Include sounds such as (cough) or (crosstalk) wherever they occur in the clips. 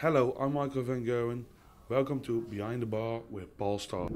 Hello, I'm Michael Van Gerwen. Welcome to Behind the Bar with Paul Starr.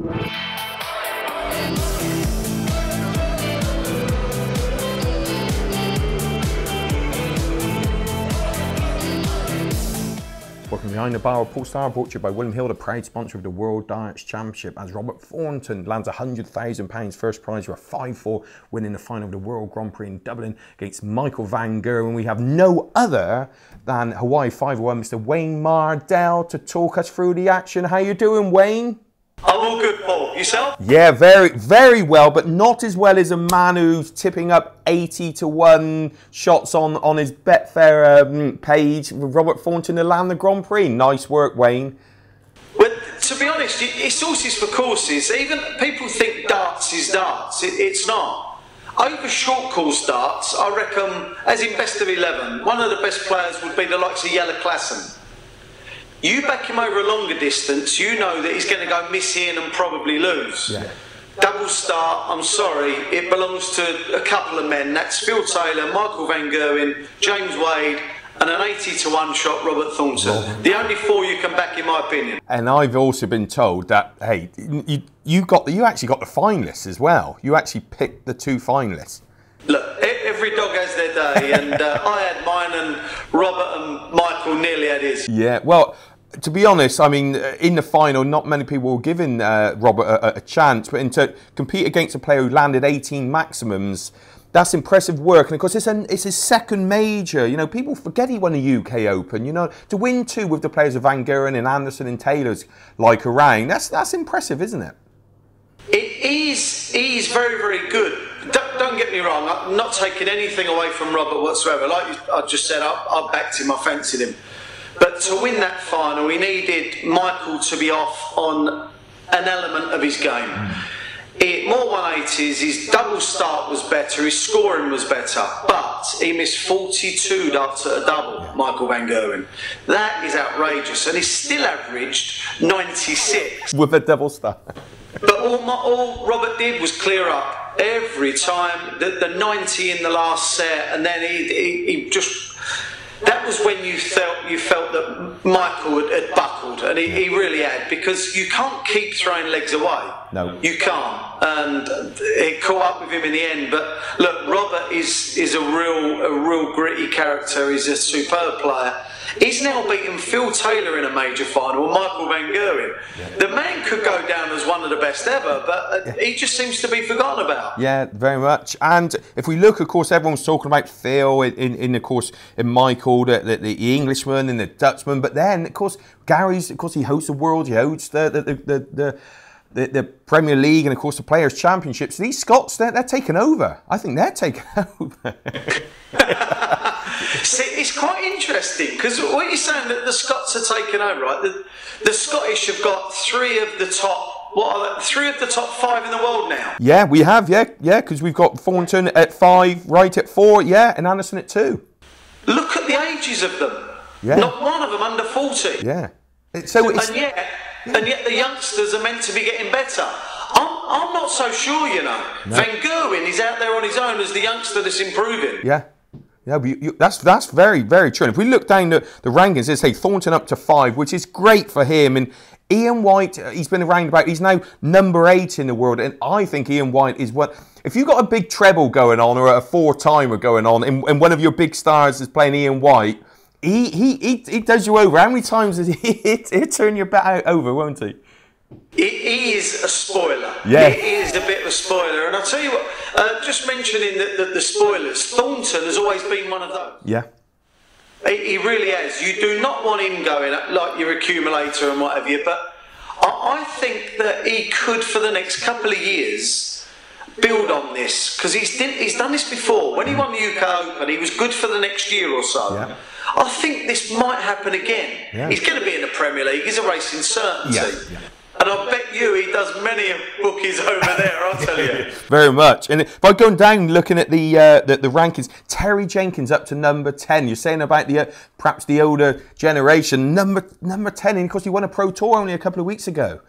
Behind the bar with Paul Starr, brought to you by William Hill, the proud sponsor of the World Darts Championship. As Robert Thornton lands £100,000 first prize for a 5 4 win in the final of the World Grand Prix in Dublin against Michael Van Gerwen. We have no other than Hawaii 5 1, Mr. Wayne Mardle, to talk us through the action. How you doing, Wayne? I'm all good, Paul. Yourself? Yeah, very, very well, but not as well as a man who's tipping up 80 to 1 shots on, on his Betfair um, page with Robert Thornton to land the Grand Prix. Nice work, Wayne. Well, to be honest, it's horses for courses. Even people think darts is darts. It, it's not. Over short course darts, I reckon, as in best of 11, one of the best players would be the likes of Jelle Klaasen. You back him over a longer distance, you know that he's going to go miss in and probably lose. Yeah. Double start, I'm sorry, it belongs to a couple of men. That's Phil Taylor, Michael Van Gerwen, James Wade, and an 80 to 1 shot, Robert Thornton. The only four you can back, in my opinion. And I've also been told that hey, you you got the, you actually got the finalists as well. You actually picked the two finalists. Look, every dog has their day, and uh, (laughs) I had mine, and Robert and Michael nearly had his. Yeah, well, to be honest, I mean, uh, in the final, not many people were giving uh, Robert a, a chance, but in to compete against a player who landed 18 maximums. That's impressive work, and of course, it's, an, it's his second major. You know, people forget he won the UK Open. You know, to win two with the players of Van Gerwen and Anderson and Taylor's like Orang, that's that's impressive, isn't it? It is, he's very, very good. Don't, don't get me wrong, I'm not taking anything away from Robert whatsoever. Like I just said, I, I backed him, I fancied him. But to win that final, he needed Michael to be off on an element of his game. It, more 180s, his double start was better, his scoring was better, but he missed 42 after a double, Michael Van Gerwen. That is outrageous, and he still averaged 96. With a double start. But all, my, all Robert did was clear up every time. The, the 90 in the last set, and then he, he, he just. That was when you felt you felt that Michael had, had buckled, and he, he really had, because you can't keep throwing legs away. No. you can't, and it caught up with him in the end. But look, Robert is is a real a real gritty character. He's a superb player. He's now beaten Phil Taylor in a major final, and Michael Van Gerwen. The man could go down as one of the best ever, but uh, he just seems to be forgotten about. Yeah, very much. And if we look, of course, everyone's talking about Phil in, in, in of course, in Michael, the, the, the Englishman and the Dutchman. But then, of course, Gary's, of course, he hosts the World, he hosts the the the. the, the the, Premier League and of course the Players Championships. These Scots, they're, they're taking over. I think they're taking (laughs) over. See, it's quite interesting because what you're saying that the Scots are taking over, right? The, the Scottish have got three of the top, what are they? Three of the top five in the world now. yeah, we have, yeah, yeah, because we've got Thornton at five, Wright at four, yeah, and Anderson at two. Look at the ages of them. Yeah. Not one of them under 40. Yeah. So it's, And yet, and yet the youngsters are meant to be getting better. I'm, I'm not so sure, you know. Van Gerwen is out there on his own as the youngster that's improving. Yeah. Yeah, but you, you, that's that's very very true. And if we look down the, the rankings, they say Thornton up to five, which is great for him. And Ian White, uh, he's been around about. He's now number eight in the world, and I think Ian White is what. If you've got a big treble going on or a four timer going on, and, and one of your big stars is playing Ian White, he he he, he does you over. How many times does he (laughs) he'll turn your bet out over, won't he? He, he is a spoiler. Yeah. He is a bit of a spoiler. And I'll tell you what, uh, just mentioning the, the, the spoilers, Thornton has always been one of those. Yeah. He, he really has. You do not want him going like your accumulator and what have you, but I, I think that he could, for the next couple of years, build on this because he's, he's done this before. When he won the UK Open, he was good for the next year or so. Yeah. I think this might happen again. Yeah. He's going to be in the Premier League. He's a racing certainty. Yeah. And I bet you he does many bookies over there, I'll tell you. (laughs) Very much. And by going down, looking at the, uh, the the rankings, Terry Jenkins up to number ten. You're saying about the uh, perhaps the older generation, number number ten, and of course he won a pro tour only a couple of weeks ago.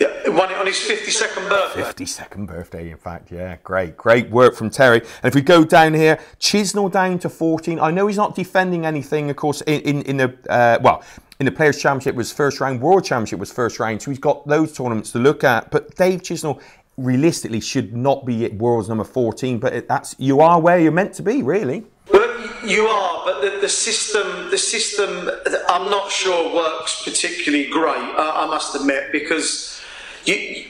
Yeah, won it on his 52nd birthday. 52nd birthday, in fact. Yeah, great, great work from Terry. And if we go down here, Chisnall down to 14. I know he's not defending anything, of course, in, in, in the, uh, well, in the Players' Championship was first round, World Championship was first round, so he's got those tournaments to look at. But Dave Chisnall realistically should not be at World's number 14, but it, that's you are where you're meant to be, really. Well, you are, but the, the system, the system, I'm not sure works particularly great. Uh, I must admit, because you,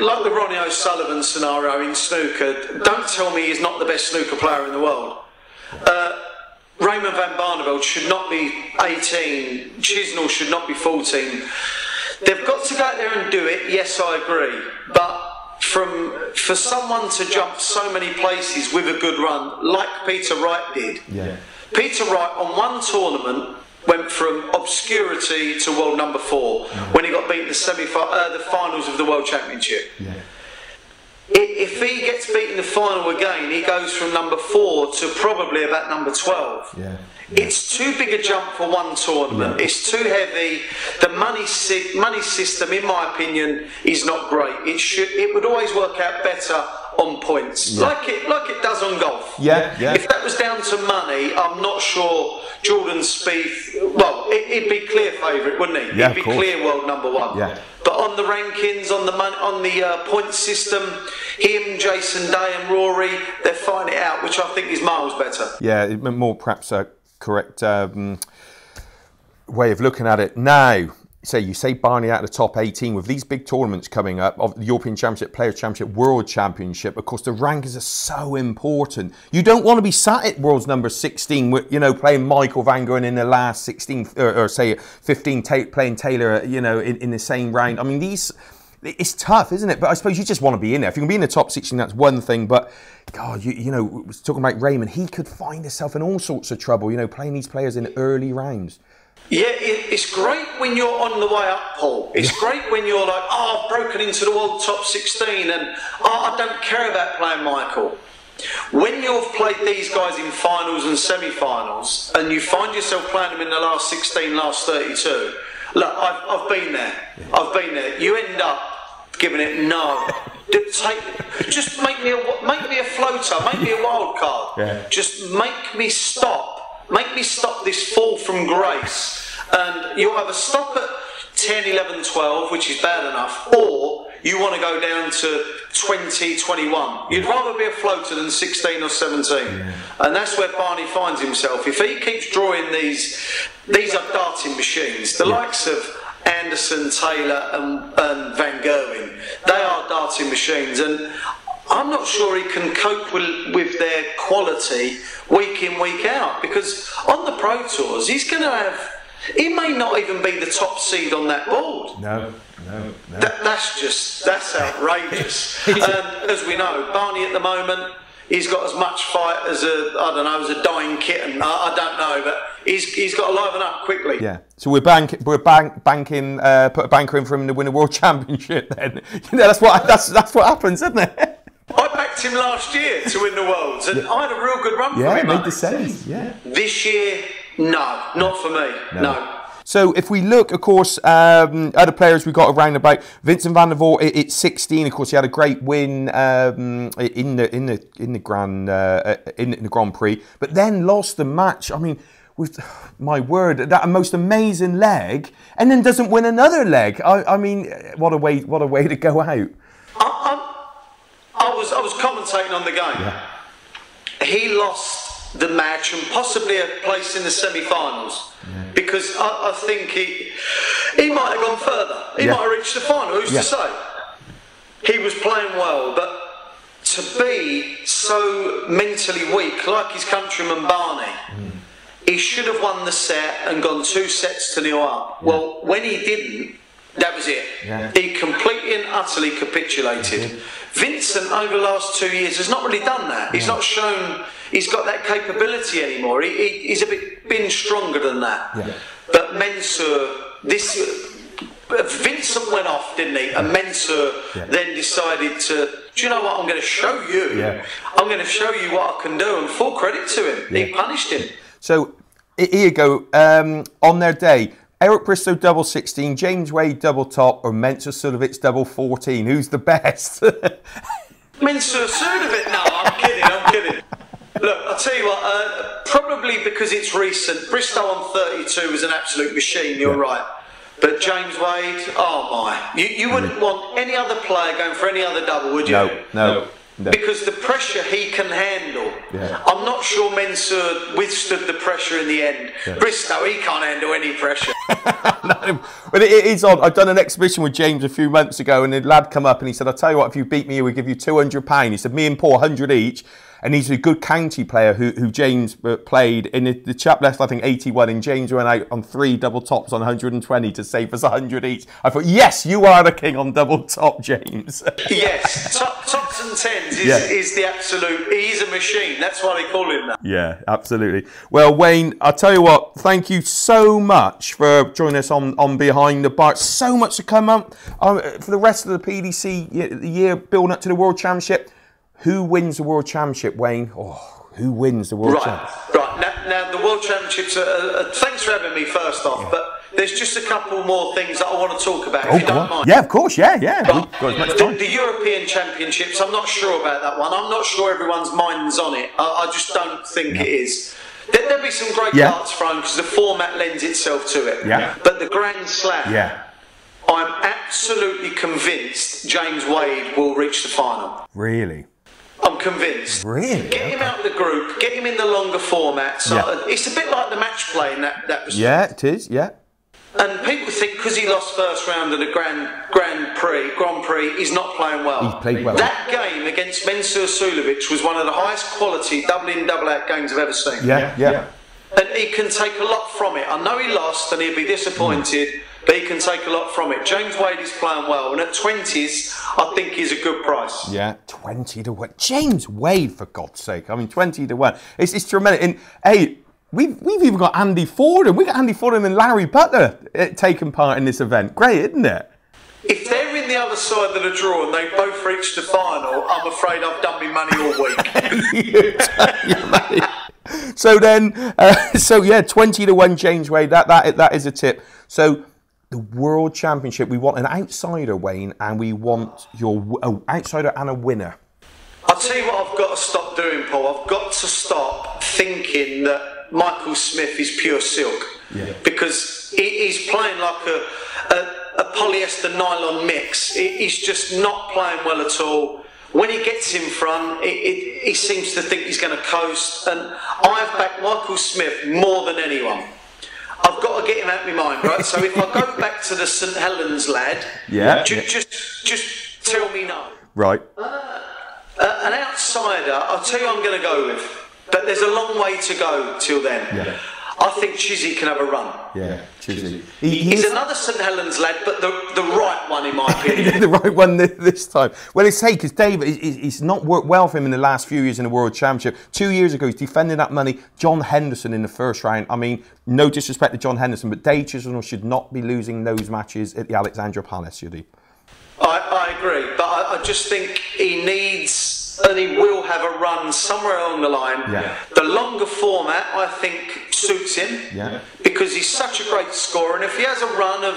like the Ronnie O'Sullivan scenario in snooker, don't tell me he's not the best snooker player in the world. Uh, Raymond van Barneveld should not be 18. Chisnall should not be 14. They've got to go out there and do it. Yes, I agree, but from for someone to jump so many places with a good run, like Peter Wright did. Yeah. Peter Wright on one tournament went from obscurity to world number four when he got beaten the semi uh, the finals of the world championship. Yeah. If he gets beaten in the final again, he goes from number four to probably about number twelve. Yeah. It's too big a jump for one tournament. It's too heavy. The money si- money system, in my opinion, is not great. It should. It would always work out better on points, Yeah. like it like it does on golf. Yeah, yeah. If that was down to money, I'm not sure Jordan Spieth. Well, it, it'd be clear favourite, wouldn't he? Yeah, He'd be clear world number one. Yeah. But on the rankings, on the mon- on the uh, point system, him, Jason Day, and Rory, they're fighting it out, which I think is miles better. Yeah, more perhaps a correct um, way of looking at it. Now, say you say Barney out of the top 18 with these big tournaments coming up of the European Championship, Players Championship, World Championship. Of course, the rankings are so important. You don't want to be sat at World's number 16, with, you know, playing Michael Van Gogh in the last 16 or, or say 15, ta- playing Taylor, uh, you know, in, in the same round. I mean, these. It's tough, isn't it? But I suppose you just want to be in there. If you can be in the top 16, that's one thing. But God, you, you know, talking about Raymond, he could find himself in all sorts of trouble. You know, playing these players in early rounds. Yeah, it, it's great when you're on the way up, Paul. It's great when you're like, oh, I've broken into the world top 16 and oh, I don't care about playing Michael. When you've played these guys in finals and semi finals and you find yourself playing them in the last 16, last 32, look, I've, I've been there. I've been there. You end up giving it no. Take, just make me a make me a floater, make me a wild card. Yeah. Just make me stop. Make me stop this fall from grace. And you'll have a stop at 10, 11, 12, which is bad enough, or you want to go down to 20, 21. You'd rather be a floater than 16 or 17. And that's where Barney finds himself. If he keeps drawing these, these are darting machines, the likes of Anderson, Taylor, and, and Van Gerwen, they are darting machines. And I'm not sure he can cope with, with their quality week in, week out because on the Pro Tours, he's going to have. He may not even be the top seed on that board. No, no, no. That, that's just that's outrageous. and (laughs) as we know, Barney at the moment, he's got as much fight as a I don't know as a dying kitten. I, I don't know, but he's he's got to liven up quickly. Yeah. So we're bank, we're bank, banking, uh, put a banker in for him to win a world (laughs) championship. Then (laughs) you know that's what that's that's what happens, isn't it? I backed him last year to win the worlds, and I had a real good run Yeah, for him. Yeah, made the semis. Yeah. This year, no, not for me. No. So if we look, of course, um, other players we got around about Vincent van der Voort at, at 16. Of course, he had a great win um, in the in the in the Grand uh, in, in the Grand Prix, but then lost the match. I mean. With (sighs) my word, that most amazing leg, and then doesn't win another leg. I, I mean, what a way! What a way to go out. I, I, I was I was commentating on the game. He lost the match and possibly a place in the semi-finals because I, I think he he might have gone further. He Yeah. might have reached the final. Who's Yeah. to say? He was playing well, but to be so mentally weak, like his countryman Barney. Hmm. He should have won the set and gone two sets to nil up. Well, when he didn't, that was it. Yeah. He completely and utterly capitulated. Vincent, over the last two years, has not really done that. He's not shown he's got that capability anymore. He, he, he's a bit been stronger than that. Yeah. But Mensur, this Vincent went off, didn't he? And Mensur Yeah. then decided to. Do you know what? I'm going to show you. Yeah. I'm going to show you what I can do. And full credit to him. He punished him. So here you go. Um, on their day, Eric Bristow double 16, James Wade double top, or Mensur Suljovic double 14? Who's the best? (laughs) Mensur Suljovic? No, I'm kidding, I'm kidding. Look, I'll tell you what, uh, probably because it's recent, Bristow on 32 was an absolute machine, you're Yeah. right. But James Wade, oh my. You, you wouldn't want any other player going for any other double, would you? no, no. no. Because the pressure he can handle. Yeah. I'm not sure Mensur withstood the pressure in the end. Yeah. Bristow, he can't handle any pressure. (laughs) But it, is odd. I've done an exhibition with James a few months ago, and a lad come up and he said, "I'll tell you what, if you beat me, we give you two hundred pound." He said, "Me and Paul, hundred each." And he's a good county player who, who James uh, played. in the, the chap left, I think, 81, and James went out on three double tops on 120 to save us 100 each. I thought, yes, you are the king on double top, James. (laughs) yes, top, tops and tens is, Yeah. is the absolute. He's a machine. That's why they call him that. Yeah, absolutely. Well, Wayne, I'll tell you what, thank you so much for joining us on, on Behind the Bar. So much to come up um, for the rest of the PDC y- the year building up to the World Championship. Who wins the World Championship, Wayne? Oh, who wins the World Right, Championship? right. Now, now the World Championships. Are, are- thanks for having me first off, but there's just a couple more things that I want to talk about. if oh, you don't mind. Yeah, of course, yeah, yeah. Got as much The, the European Championships, I'm not sure about that one. I'm not sure everyone's mind's on it. I, I just don't think it is. There, there'll be some great Yeah. darts thrown because the format lends itself to it. Yeah. But the Grand Slam, Yeah, I'm absolutely convinced James Wade will reach the final. really. I'm convinced. Really? Get him out of the group. Get him in the longer format. So Yeah. uh, it's a bit like the match play in that that respect. Yeah, it is, yeah. And people think because he lost first round of the Grand Grand Prix, Grand Prix, he's not playing well. He played well. That game against Mensur Suljovic was one of the highest quality double in, double out games I've ever seen. Yeah, yeah. And he can take a lot from it. I know he lost and he'll be disappointed, but he can take a lot from it. James Wade is playing well, and at 20s, I think he's a good price. Yeah, 20 to 1. James Wade, for God's sake. I mean, 20 to 1. It's, it's tremendous. And, hey, we've, we've even got Andy Fordham. We've got Andy Fordham and Larry Butler uh, taking part in this event. Great, isn't it? If they're in the other side of the draw and they both reach the final, I'm afraid I've done my money all week. (laughs) so then, uh, (laughs) so yeah, 20 to 1 James Wade. That, that, that is a tip. So the World Championship, we want an outsider, Wayne, and we want your an oh, outsider and a winner. I'll tell you what I've got to stop doing, Paul. I've got to stop thinking that Michael Smith is pure silk. Yeah. Because he, he's playing like a, a, a polyester nylon mix. He, he's just not playing well at all. When he gets in front, it, it, he seems to think he's going to coast. And I've backed Michael Smith more than anyone. I've got to get him out of my mind, right? So if I go (laughs) back to the St Helens lad, Yeah. ju- just, just tell me no. Right. Uh, an outsider, I'll tell you I'm going to go with. But there's a long way to go till then. Yeah. I think Chizzy can have a run. Yeah, Chizzy. He, He's another St Helens lad, but the, the right one in my (laughs) opinion. the right one thi- this time. Well, it's hey, because David, he- he- he's not worked well for him in the last few years in the World Championship. Two years ago, he's defending that money. John Henderson in the first round. I mean, no disrespect to John Henderson, but Dave Chisnall should not be losing those matches at the Alexandra Palace, should he? I, I agree, but I, I just think he needs and he will have a run somewhere along the line. Yeah. The longer format, I think, suits him Yeah. because he's such a great scorer. And if he has a run of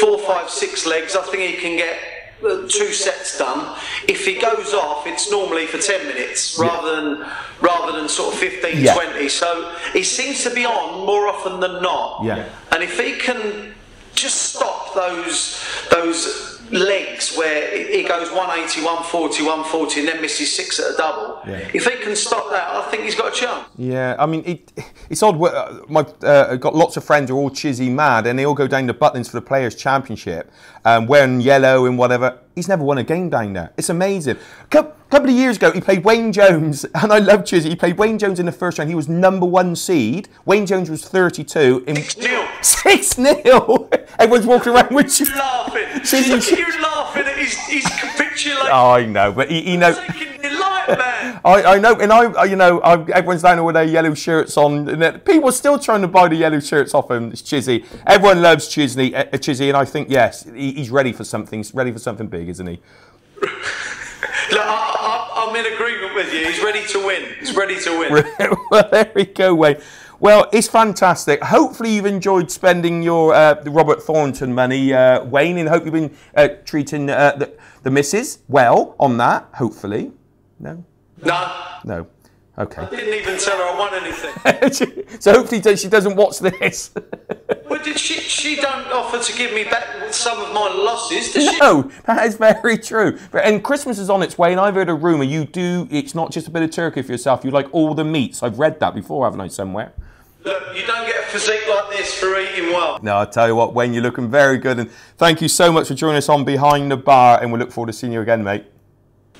four, five, six legs, I think he can get uh, two sets done. If he goes off, it's normally for 10 minutes rather than rather than sort of 15, Yeah. 20. So he seems to be on more often than not. Yeah. And if he can just stop those those legs where he goes 180, 140, 140 and then misses six at a double, Yeah. if he can stop that, I think he's got a chance. Yeah, I mean, it, it's odd. uh, My, uh, I've got lots of friends who are all chizzy mad, and they all go down to Butlins for the Players' Championship, um, wearing yellow and whatever. He's never won a game down there. It's amazing. A couple of years ago, he played Wayne Jones, (laughs) and I love Chizzy. He played Wayne Jones in the first round. He was number one seed. Wayne Jones was 32. In Still 6 0. (laughs) (laughs) Everyone's walking around with Chizzy. laughing. Chizzy- you laughing at his, his capitulation. Oh, I know, but he, he knows. Taking delight, man. (laughs) I, I know, and I, I- you know, I, everyone's down there with their yellow shirts on, and people are still trying to buy the yellow shirts off him. It's Chizzy. Everyone loves Chizzy, uh, Chizzy, and I think yes, he, he's ready for something. He's ready for something big, isn't he? (laughs) Look, I, I, I'm in agreement with you. He's ready to win. He's ready to win. (laughs) well, there we go, Wayne. Well, it's fantastic. Hopefully, you've enjoyed spending your uh, Robert Thornton money, uh, Wayne, and hope you've been uh, treating uh, the, the missus well on that. Hopefully, no, No, no, okay. didn't even tell her I won anything. (laughs) so hopefully she doesn't watch this. (laughs) Well, did she? She don't offer to give me back some of my losses, does she? no, that is very true. But and Christmas is on its way, and I've heard a rumor you do. It's not just a bit of turkey for yourself. You like all the meats. I've read that before, haven't I? Somewhere. Look, you don't get a physique like this for eating well. No, I tell you what, Wayne, you're looking very good, and thank you so much for joining us on Behind the Bar, and we look forward to seeing you again, mate.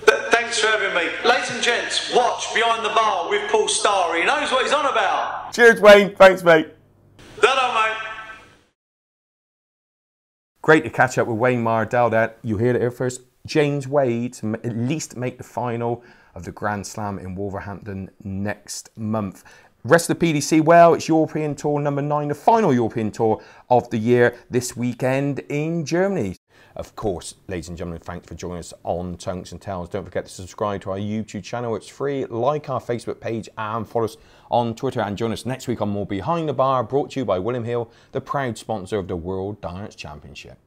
Th- thanks for having me. Ladies and gents, watch Behind the Bar with Paul Starr. He knows what he's on about. Cheers, Wayne. Thanks, mate. Mate. Great to catch up with Wayne Mardle. That you hear it here first. James Wade to at least make the final of the Grand Slam in Wolverhampton next month. Rest of the PDC, well, it's European Tour number nine, the final European Tour of the year this weekend in Germany. Of course, ladies and gentlemen, thanks for joining us on Tungsten Tales. Don't forget to subscribe to our YouTube channel. It's free. Like our Facebook page and follow us on Twitter. And join us next week on more Behind the Bar, brought to you by William Hill, the proud sponsor of the World Darts Championship.